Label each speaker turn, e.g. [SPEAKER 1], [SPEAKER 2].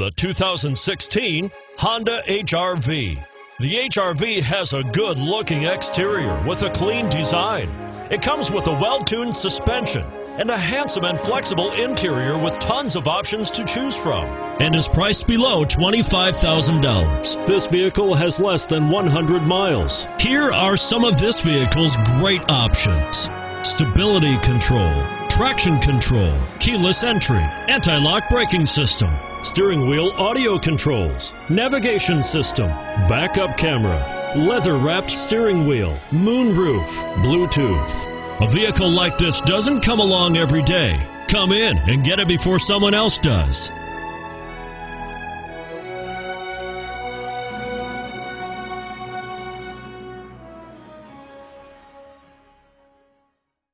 [SPEAKER 1] The 2016 Honda HRV. The HRV has a good looking exterior with a clean design. It comes with a well tuned suspension and a handsome and flexible interior with tons of options to choose from and is priced below $25,000. This vehicle has less than 100 miles. Here are some of this vehicle's great options stability control, traction control, keyless entry, anti lock braking system, steering wheel audio controls, navigation system, backup camera, leather wrapped steering wheel, moonroof, Bluetooth. A vehicle like this doesn't come along every day. Come in and get it before someone else does.